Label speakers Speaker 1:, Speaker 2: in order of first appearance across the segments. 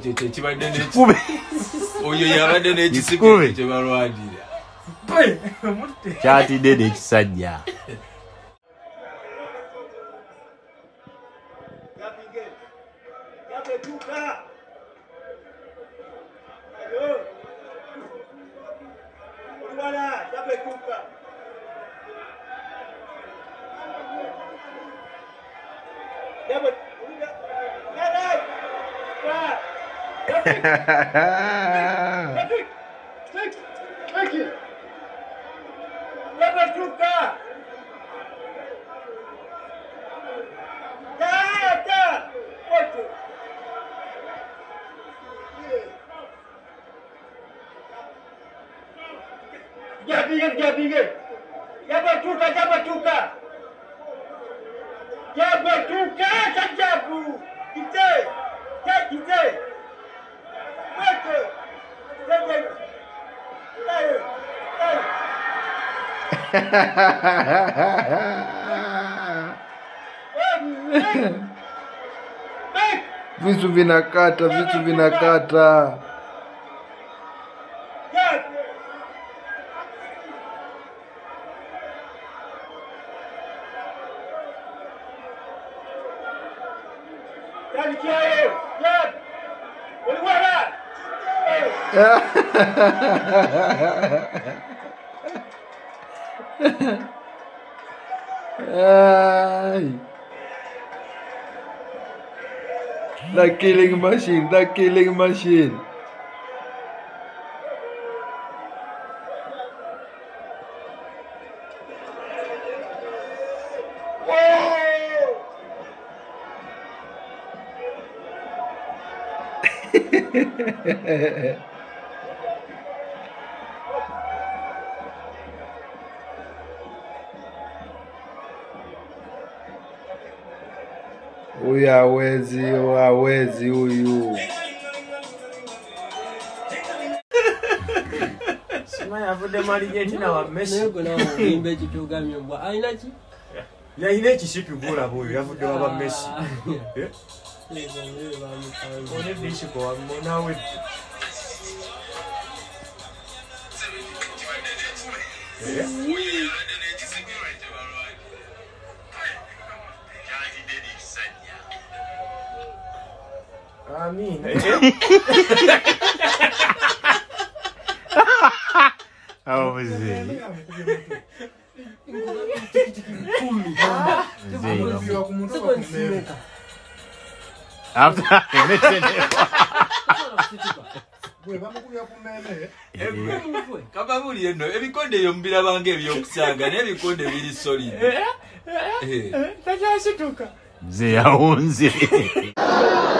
Speaker 1: ekyo kyekibadde n'eki-
Speaker 2: kikube
Speaker 1: oyo yabadde n'ekisipi kyebalwadira
Speaker 2: kyatidde nekisajja
Speaker 3: Jabingan, jabingan. Jabat tuka, jabat tuka. Jabat tuka, tak. Kita, kita.
Speaker 4: vitu vinakata, vitu vinakata.
Speaker 3: Gel, gel, na
Speaker 4: Bunu. The killing machine, the killing machine.
Speaker 3: Whoa.
Speaker 4: Huyu hawezi, hawezi huyu.
Speaker 5: simanyi avudde mu argentina wa messi.
Speaker 6: Gwe nawe olimba ekyo kyogamye mbwa alina ki?
Speaker 5: Yalina ekisipi gwolaba oyo yavudde waba messi. One disiko wamonawedde amiina
Speaker 2: awo muzeeyi
Speaker 1: kava muli eno ebikonde ebyo mubirabanga ebyokusanga naye ebikonde biri solid Eh.
Speaker 5: takyasituka
Speaker 2: muzeeyi awunze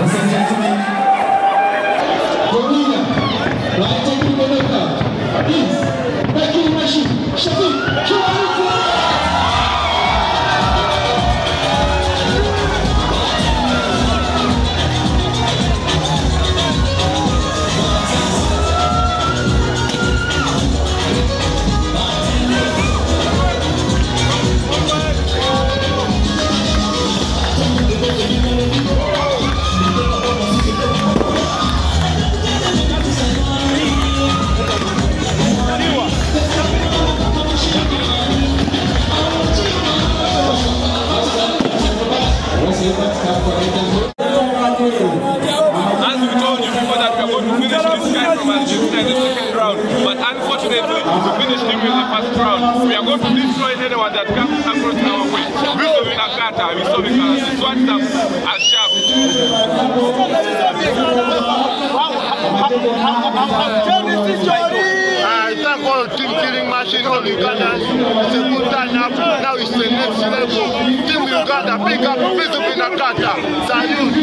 Speaker 7: Vocês
Speaker 6: já we in the first round. We are going to destroy anyone that comes across our way. Viso vinakata, visomikala, swat them as sharp.
Speaker 8: I thank all Team Killing Machine, all Ugandans. It's a good time now. Now it's the next level. Team Uganda, big up, visible in Nakata. Salute.